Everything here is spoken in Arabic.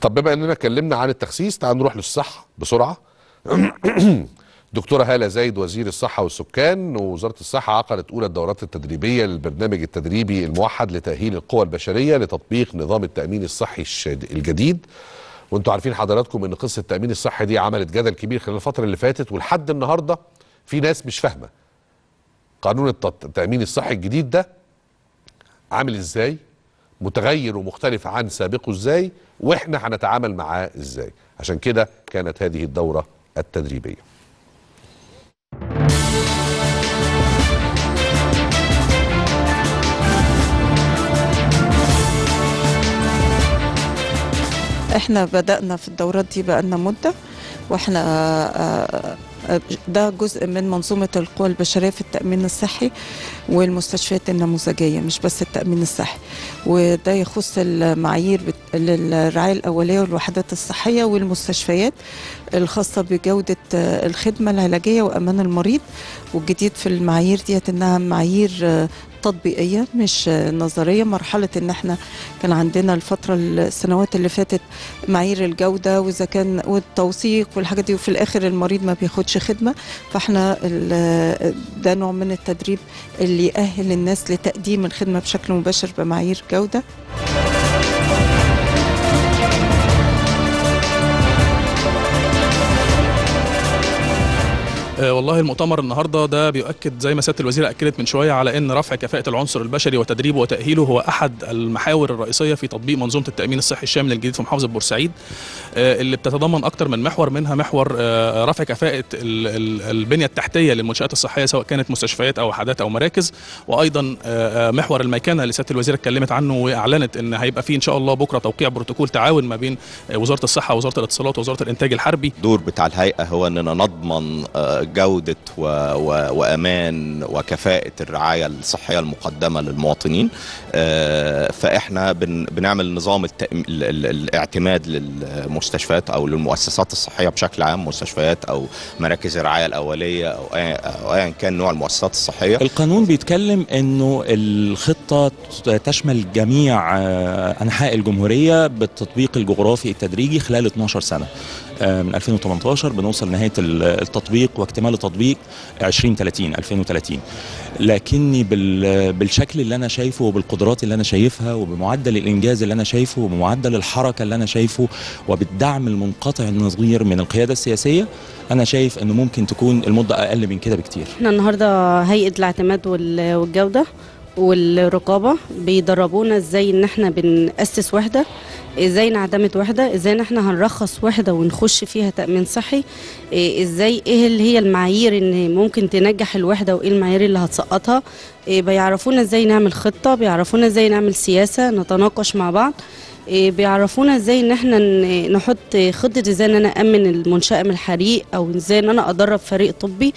طب بما اننا اتكلمنا عن التخسيس تعال نروح للصحة بسرعة. دكتورة هالة زايد وزير الصحة والسكان ووزارة الصحة عقدت أولى الدورات التدريبية للبرنامج التدريبي الموحد لتأهيل القوى البشرية لتطبيق نظام التأمين الصحي الجديد. وانتوا عارفين حضراتكم إن قصة التأمين الصحي دي عملت جدل كبير خلال الفترة اللي فاتت ولحد النهارده في ناس مش فاهمة. قانون التأمين الصحي الجديد ده عامل إزاي؟ متغير ومختلف عن سابقه إزاي وإحنا هنتعامل معاه إزاي. عشان كده كانت هذه الدورة التدريبية. إحنا بدأنا في الدورات دي بقالنا مدة وإحنا آه، آه، ده جزء من منظومة القوى البشرية في التأمين الصحي والمستشفيات النموذجية مش بس التأمين الصحي. وده يخص المعايير للرعاية الأولية والوحدات الصحية والمستشفيات الخاصة بجودة الخدمة العلاجية وأمان المريض. والجديد في المعايير ديت إنها معايير تطبيقية مش نظرية مرحلة إن إحنا كان عندنا الفترة السنوات اللي فاتت معايير الجودة وإذا كان والتوثيق والحاجات دي وفي الآخر المريض ما بياخدش خدمة. فإحنا ده نوع من التدريب اللي يأهل الناس لتقديم الخدمة بشكل مباشر بمعايير جودة. والله المؤتمر النهارده ده بيؤكد زي ما سيادة الوزيره أكدت من شوية على إن رفع كفاءة العنصر البشري وتدريبه وتأهيله هو أحد المحاور الرئيسية في تطبيق منظومة التأمين الصحي الشامل الجديد في محافظة بورسعيد آه، اللي بتتضمن أكثر من محور منها محور آه، رفع كفاءة ال- ال- البنية التحتية للمنشآت الصحية سواء كانت مستشفيات أو وحدات أو مراكز وأيضا آه، آه، محور الميكنه اللي سيادة الوزيره اتكلمت عنه وأعلنت إن هيبقى فيه إن شاء الله بكرة توقيع بروتوكول تعاون ما بين آه، وزارة الصحة ووزارة الاتصالات ووزارة الإنتاج الحربي. الدور بتاع الهيئة هو أننا نضمن آه، جودة و... و... وأمان وكفاءة الرعاية الصحية المقدمة للمواطنين. آه، فإحنا بن... بنعمل نظام التأم... ال... ال... الاعتماد للمستشفيات أو للمؤسسات الصحية بشكل عام مستشفيات أو مراكز الرعاية الأولية أو أي- أو أيا كان نوع المؤسسات الصحية. القانون بيتكلم إنه الخطة تشمل جميع آه، أنحاء الجمهورية بالتطبيق الجغرافي التدريجي خلال 12 سنة. آه، من 2018 بنوصل لنهاية ال- التطبيق واكتمال التطبيق 2030 2030 لكني بال- بالشكل اللي أنا شايفه وبالقدرات اللي أنا شايفها وبمعدل الإنجاز اللي أنا شايفه وبمعدل الحركة اللي أنا شايفه وبالدعم المنقطع النظير من القيادة السياسية أنا شايف إنه ممكن تكون المدة أقل من كده بكتير. إحنا النهارده هيئة الاعتماد وال- والجودة والرقابة بيدربونا إزاي إن إحنا بنأسس وحدة إزاي نعتمد وحدة إزاي ان إحنا هنرخص وحدة ونخش فيها تأمين صحي إيه إزاي إيه اللي هي المعايير ان ممكن تنجح الوحدة وايه المعايير اللي هتسقطها. إيه بيعرفونا إزاي نعمل خطة بيعرفونا إزاي نعمل سياسة نتناقش مع بعض. إيه بيعرفونا إزاي ان إحنا نحط خطة إزاي ان أنا امن المنشأة من الحريق أو إزاي ان أنا أدرب فريق طبي.